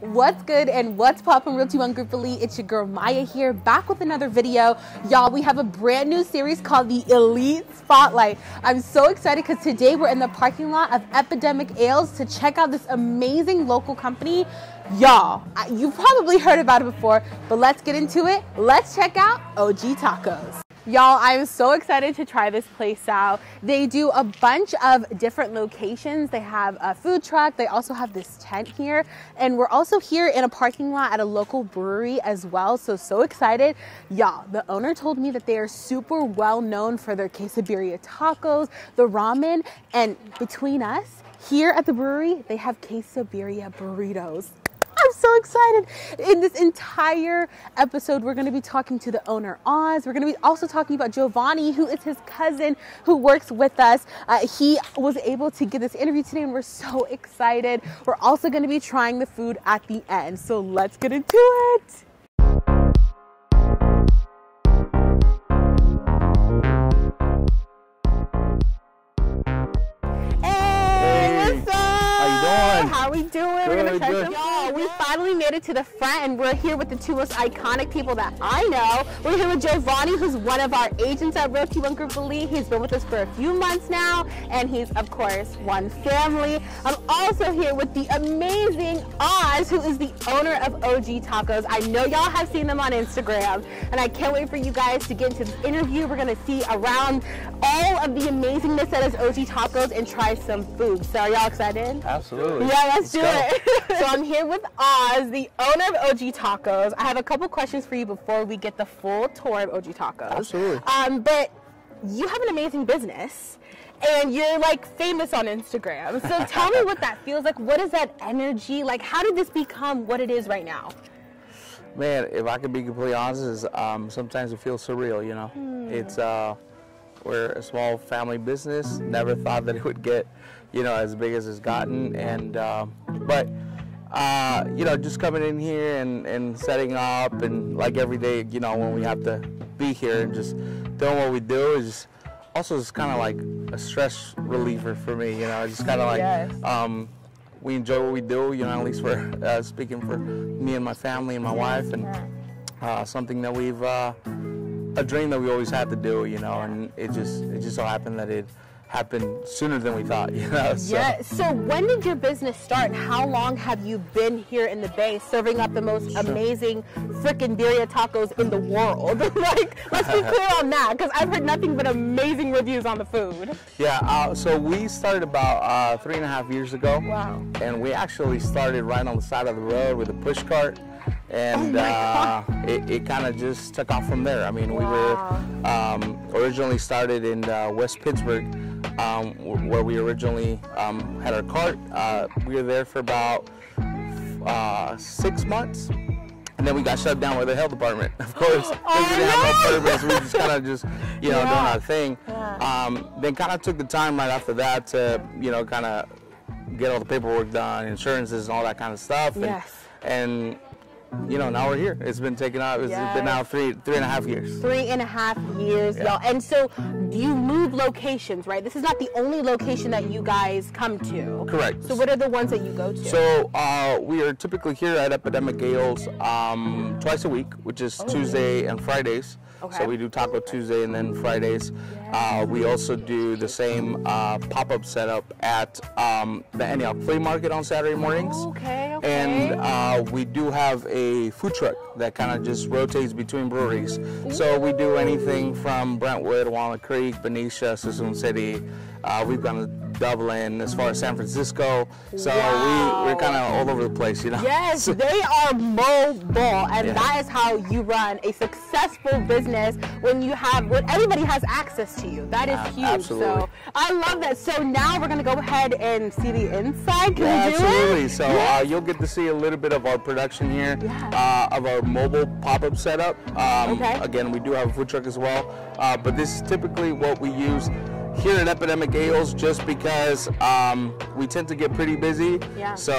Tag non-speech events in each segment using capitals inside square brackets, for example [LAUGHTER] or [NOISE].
What's good and what's poppin' Realty One Group Elite? It's your girl Maya here, back with another video. Y'all, we have a brand new series called the Elite Spotlight. I'm so excited because today we're in the parking lot of Epidemic Ales to check out this amazing local company. Y'all, you've probably heard about it before, but let's get into it. Let's check out OG Tacos. Y'all, I'm so excited to try this place out. They do a bunch of different locations. They have a food truck. They also have this tent here. And we're also here in a parking lot at a local brewery as well. So, so excited. Y'all, the owner told me that they are super well known for their quesadilla tacos, the ramen, and between us, here at the brewery, they have quesadilla burritos. [LAUGHS] I'm so excited. In this entire episode, we're going to be talking to the owner, Oz. We're going to be also talking about Giovanni, who is his cousin who works with us. Uh, he was able to get this interview today, and we're so excited. We're also going to be trying the food at the end. So let's get into it. How are we doing? Good, We're gonna. Y'all, we finally made it to the front, and we're here with the two most iconic people that I know. We're here with Giovanni, who's one of our agents at Realty One Group Elite. He's been with us for a few months now, and he's of course one family. I'm also here with the amazing Oz, who is the owner of OG Tacos. I know y'all have seen them on Instagram, and I can't wait for you guys to get into this interview. We're gonna see around all of the amazingness that is OG Tacos and try some food. So are y'all excited? Absolutely. Yeah, let's, let's do it. [LAUGHS] so I'm here with Oz, the owner of OG Tacos. I have a couple questions for you before we get the full tour of OG Tacos. Absolutely. Um, but you have an amazing business and you're like famous on Instagram. So [LAUGHS] tell me what that feels like. What is that energy? Like, how did this become what it is right now? Man, if I could be completely honest, is um, sometimes it feels surreal. You know, hmm. it's uh, we're a small family business. Never thought that it would get, you know, as big as it's gotten. And uh, but uh, you know, just coming in here and, and setting up and like every day, you know, when we have to be here and just doing what we do is also it's kind of like a stress reliever for me. You know, it's just kind of like yes. um, we enjoy what we do. You know, at least for uh, speaking for me and my family and my wife, and uh, something that we've uh, a dream that we always had to do, you know, and it just it just so happened that it happened sooner than we thought, [LAUGHS] you know. So. Yeah. So when did your business start? How long have you been here in the Bay serving up the most sure. amazing freaking birria tacos in the world? [LAUGHS] like, let's be [LAUGHS] clear on that, because I've heard nothing but amazing reviews on the food. Yeah. Uh, so we started about uh, three and a half years ago. Wow. And we actually started right on the side of the road with a push cart and oh uh, it, it kind of just took off from there. I mean, wow. we were um, originally started in uh, West Pittsburg, um, where we originally um, had our cart. Uh, we were there for about uh, six months. And then we got shut down by the health department, [LAUGHS] of course. [GASPS] oh, we didn't have no purpose. We just kind of just, you know, yeah. doing our thing. Yeah. Um, then kind of took the time right after that to, you know, kind of get all the paperwork done, insurances and all that kind of stuff. And, yes. And you know, now we're here. It's been taken out. It's yes. been now three three and a half years. Three and a half years, yeah. y'all. And so you move locations, right? This is not the only location that you guys come to. Correct. So what are the ones that you go to? So uh, we are typically here at Epidemic Ales um, twice a week, which is oh, Tuesday and Fridays. Okay. So we do Taco Tuesday and then Fridays. Uh, we also do the same uh, pop-up setup at um, the Antioch Flea Market on Saturday mornings. Okay, okay. And uh, we do have a food truck that kind of just rotates between breweries. Ooh. So we do anything from Brentwood, Walnut Creek, Benicia, Suisun City. Uh, we've gone to Dublin, as far as San Francisco. So wow. we, we're kind of all over the place, you know? Yes, they are mobile. And yeah. that is how you run a successful business when you have, when everybody has access to you. That is huge. Absolutely. So I love that. So now we're going to go ahead and see the inside. Can yeah, we do absolutely. It? So yes. uh, you'll get to see a little bit of our production here, yeah. uh, of our mobile pop-up setup. Um, okay. Again, we do have a food truck as well. Uh, but this is typically what we use here at Epidemic Ales just because um, we tend to get pretty busy. Yeah. So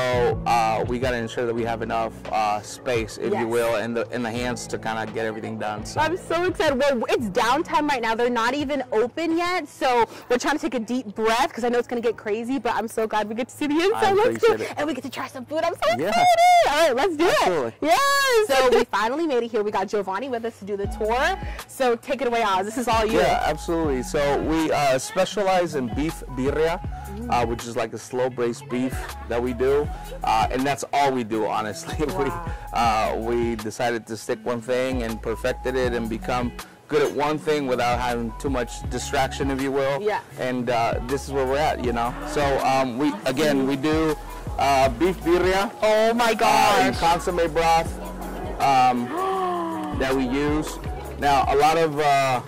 uh, we got to ensure that we have enough uh, space, if Yes. you will, in the in the hands to kind of get everything done. So I'm so excited. Well, it's downtime right now. They're not even open yet, so we're trying to take a deep breath because I know it's gonna get crazy. But I'm so glad we get to see the inside. Let's do appreciate it. and we get to try some food. I'm so Yeah. excited. All right, let's do Absolutely. it. Yes. [LAUGHS] So we finally made it here. We got Giovanni with us to do the tour. So take it away, Oz. This is all you. Yeah, absolutely. So we uh, specialize in beef birria, uh, which is like a slow braised beef that we do, uh, and that's all we do. Honestly, [LAUGHS] Wow. we uh, we decided to stick one thing and perfected it and become good at one thing without having too much distraction, if you will. Yeah. And uh, this is where we're at, you know. So um, we again we do uh, beef birria. Oh my uh, gosh. consomme broth um, that we use. Now, a lot of uh,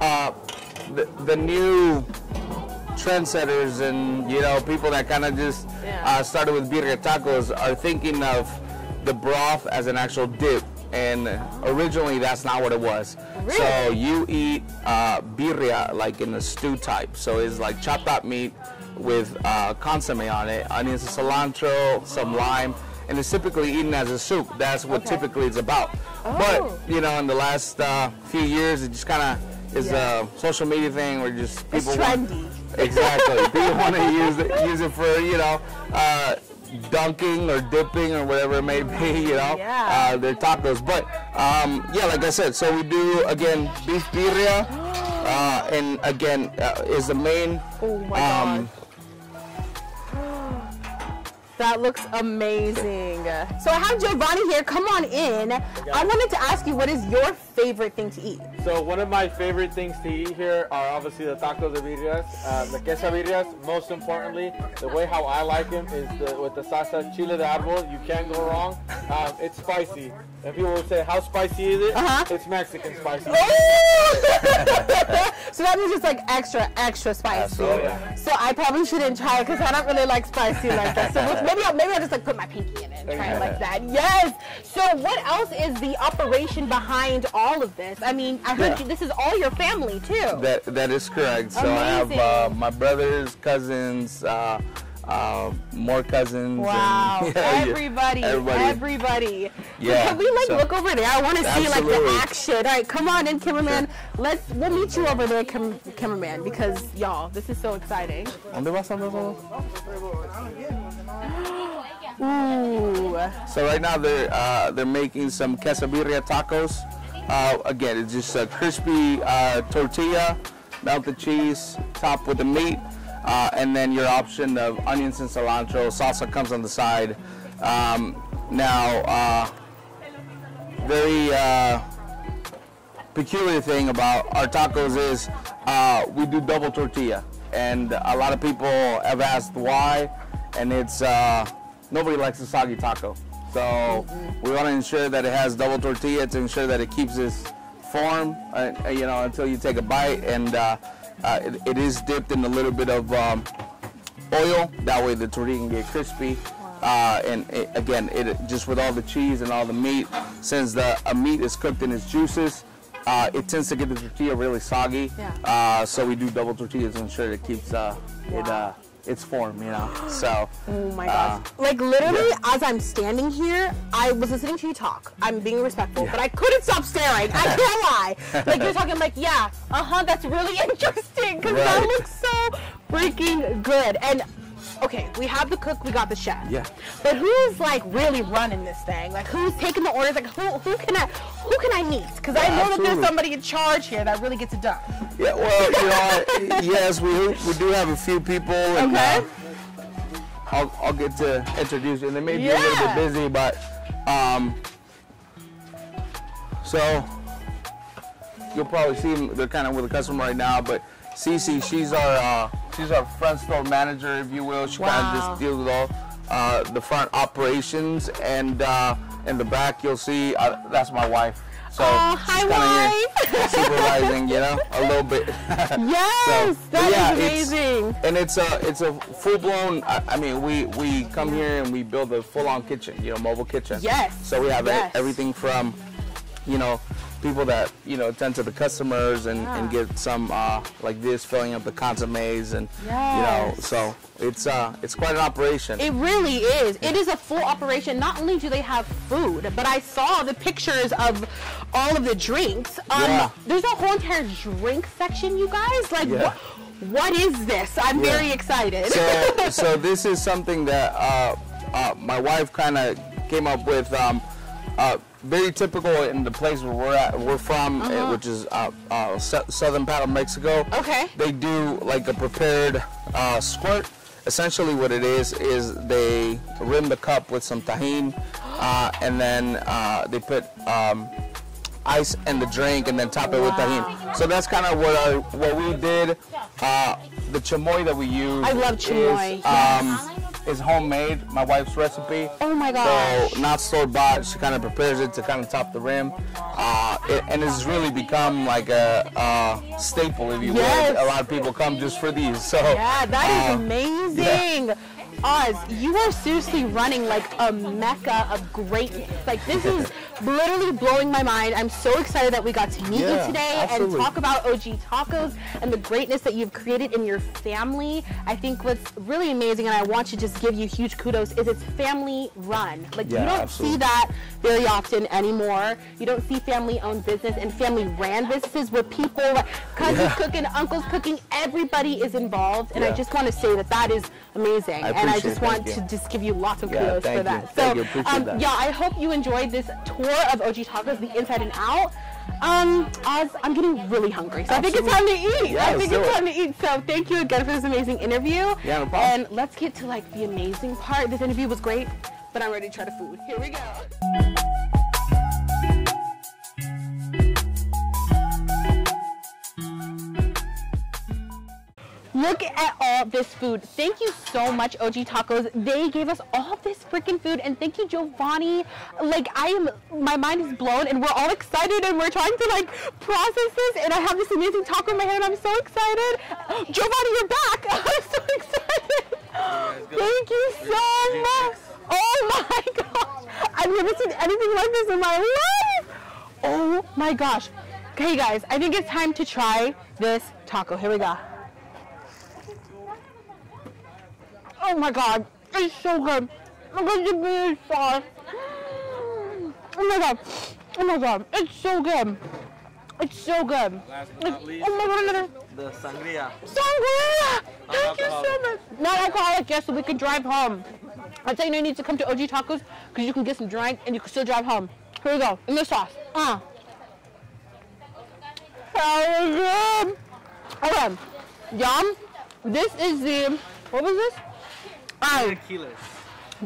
uh, the, the new trendsetters and you know people that kind of just Yeah. uh, started with birria tacos are thinking of the broth as an actual dip. And originally, that's not what it was. Really? So you eat uh, birria like in a stew type. So it's like chopped up meat with uh, consomme on it, onions and cilantro, some lime, and it's typically eaten as a soup. That's what Okay. typically it's about. Oh. But you know, in the last uh, few years, it just kind of is Yeah. a social media thing where just It's people want- exactly. [LAUGHS] people want to use it, use it for you know. Uh, dunking or dipping or whatever it may be, [LAUGHS] you know, Yeah. uh, their tacos. But um, yeah, like I said, so we do again beef birria, [GASPS] uh, and again uh, is the main. Oh my um, That looks amazing. So I have Giovanni here. Come on in. I wanted to ask you, what is your favorite thing to eat? So one of my favorite things to eat here are obviously the tacos de birrias, uh, the quesadillas. Most importantly, the way how I like them is the, with the salsa chile de árbol. You can't go wrong. Um, it's spicy. And people would say, how spicy is it? Uh-huh. It's Mexican spicy. [LAUGHS] so that means it's like extra, extra spicy. Absolutely. So I probably shouldn't try it because I don't really like spicy like that. So [LAUGHS] maybe I'll, maybe I'll just like put my pinky in it and try it like that. Yes. So what else is the operation behind all of this? I mean, I heard Yeah. you, this is all your family too. That that is correct. So I have uh, my brothers, cousins, uh, uh, more cousins. Wow, and, yeah, yeah, everybody, everybody. everybody. Yeah, Can we like so- look over there? I want to see like the action. All right, come on in, cameraman. Let's we'll meet you over there, cam- cameraman, because y'all, this is so exciting. ¿Dónde vas, Andrés? Ooh, So right now they're uh, they're making some quesabirria tacos. Uh, again, it's just a crispy uh, tortilla, melted cheese, topped with the meat, uh, and then your option of onions and cilantro. Salsa comes on the side. Um, now, uh, very uh, peculiar thing about our tacos is uh, we do double tortilla, and a lot of people have asked why, and it's uh, nobody likes a soggy taco. So we want to ensure that it has double tortilla to ensure that it keeps its form, uh, you know, until you take a bite, and uh, it, it is dipped in a little bit of um, oil. That way the tortilla can get crispy. Uh, and it, again, it just with all the cheese and all the meat, since the meat is cooked in its juices, uh, it tends to get the tortilla really soggy. Yeah. Uh, so we do double tortillas to ensure it keeps uh, it uh, its form, you know. So. oh my uh, like literally, yeah. as I'm standing here, I was listening to you talk. I'm being respectful, but I couldn't stop staring. I can't [LAUGHS] lie. Like you're talking, like yeah, uh huh. That's really [LAUGHS] interesting because that looks so freaking good. And okay, we have the cook, we got the chef. Yeah. But who's like really running this thing? Like who's taking the orders? Like who who can I who can I meet? Because I Yeah, know that there's somebody in charge here that really gets it done. Yeah, well, you know, [LAUGHS] yes, we we do have a few people, and Okay. uh, I'll I'll get to introduce you. And they may be a little bit busy, but um, so you'll probably see them. They're kind of with a customer right now, but Cece, she's our uh, she's our front store manager, if you will. She kind of just deals with all uh, the front operations, and uh, in the back you'll see uh, that's my wife. So Oh, she's hi, here [LAUGHS] supervising, you know, a little bit. [LAUGHS] Yes, but that is yeah, it's- amazing. and it's a it's a full blown. I, I mean, we we come here and we build a full on kitchen, you know, mobile kitchen. Yes, So we have yes. everything from, you know, people that you know attend to the customers and, and get some uh, like this filling up the consommes and you know so it's uh it's quite an operation. It really is. It is a full operation. Not only do they have food, but I saw the pictures of all of the drinks. Um, Yeah. There's a whole entire drink section, you guys. Like, Yeah. what, what is this? I'm Yeah. very excited. so [LAUGHS] so this is something that uh, uh, my wife kind of came up with. Um, uh, very typical in the place where we're at, we're from, uh, which is uh, uh, sou- southern part of Mexico. Okay. They do like a prepared uh, squirt. Essentially, what it is is they rim the cup with some Tajín, [GASPS] uh, and then uh, they put um, ice in the drink and then top it with Tajín. So that's kind of what our, what we did. Uh, the chamoy that we use. I love chamoy, Is, um, is homemade. My wife's recipe. Oh my gosh. So not store bought. She kind of prepares it to kind of top the rim, uh, it, and it's really become like a, uh staple, if you Yes. will. A lot of people come just for these. So Yeah, that is uh, amazing. Oz, you are seriously running like a mecca of greatness. Like this is [LAUGHS] literally blowing my mind. I'm so excited that we got to meet Yeah, you today absolutely. and talk about OG Tacos and the greatness that you've created in your family. I think what's really amazing, and I want to just give you huge kudos, is it's family run. Like Yeah, you don't absolutely. see that very often anymore. You don't see family-owned business and family-ran businesses where people, like cousins Yeah. cooking, uncles cooking, everybody is involved. And I just want to say that that is amazing. And I just want to just give you lots of Yeah, kudos thank for that. So, you. Appreciate um, that. yeah, I hope you enjoyed this tour of OG Tacos, the inside and out. Um, Oz, I'm getting really hungry, so I think it's time to eat. Yeah, I think it's it. time to eat. So thank you again for this amazing interview. Yeah, no problem. And let's get to like the amazing part. This interview was great, but I'm ready to try the food. Here we go. Look at all this food. Thank you so much, OG Tacos. They gave us all this freaking food, and thank you, Giovanni. Like I am, my mind is blown, and we're all excited, and we're trying to like process this. And I have this amazing taco in my hand. I'm so excited. [GASPS] Giovanni, you're back. [LAUGHS] I'm so excited. Thank you so much. Oh my [LAUGHS] gosh, I've never seen anything like this in my life. Oh my gosh. Okay, guys, I think it's time to try this taco. Here we go. Oh my god, it's so good. Look at the beer sauce. Oh my god, oh my god, it's so good. It's so good. Last but not least, oh my god, the sangria. sangria. Thank you so much. Not alcoholic, yes, so we can drive home. I tell you, you need to come to OG Tacos because you can get some drink and you can still drive home. Here we go, in the sauce. Uh. How good. Okay, yum. This is the, what was this? Kilos.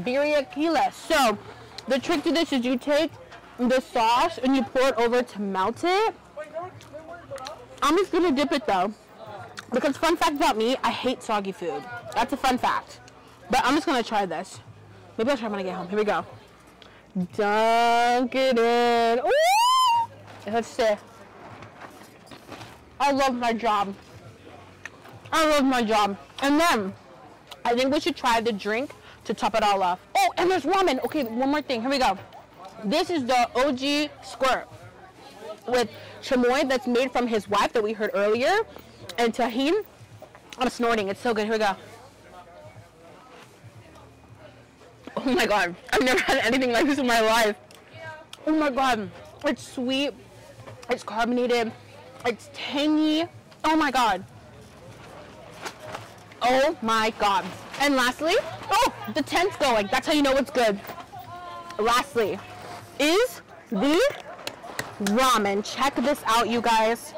birria. So the trick to this is you take the sauce and you pour it over to melt it. I'm just gonna dip it though. Because fun fact about me, I hate soggy food. That's a fun fact. But I'm just gonna try this. Maybe I'll try when I get home. Here we go. Dunk it in. Ooh! Let's see. I love my job. I love my job. And then I think we should try the drink to top it all off. Oh, and there's ramen. Okay, one more thing. Here we go. This is the OG squirt with chamoy that's made from his wife that we heard earlier and Tajín. I'm snorting. It's so good. Here we go. Oh my god. I've never had anything like this in my life. Oh my god. It's sweet. It's carbonated. It's tangy. Oh my god. Oh my god. And lastly, oh, the tent's going. That's how you know it's good. Lastly, is the ramen. Check this out, you guys.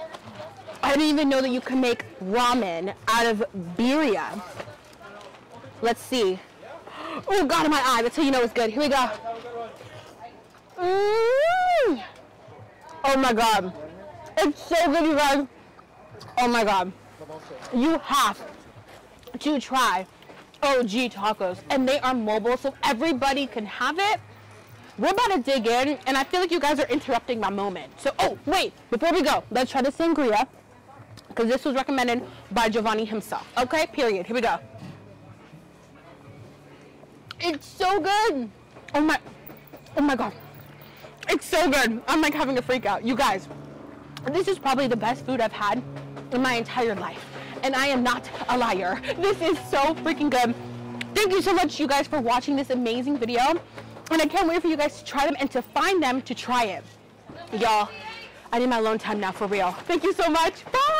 I didn't even know that you can make ramen out of birria. Let's see. Oh, God in my eye. That's how you know it's good. Here we go. Mm. Oh my God. It's so good, you guys. Oh my God. You have to try OG tacos. And they are mobile, so everybody can have it. We're about to dig in, and I feel like you guys are interrupting my moment. So, oh, wait, before we go, let's try the sangria, because this was recommended by Giovanni himself. Okay, period. Here we go. It's so good. Oh my, oh my God. It's so good. I'm like having a freak out. You guys, this is probably the best food I've had in my entire life. And I am not a liar. This is so freaking good. Thank you so much, you guys, for watching this amazing video. And I can't wait for you guys to try them and to find them to try it. Y'all, I need my alone time now for real. Thank you so much. Bye.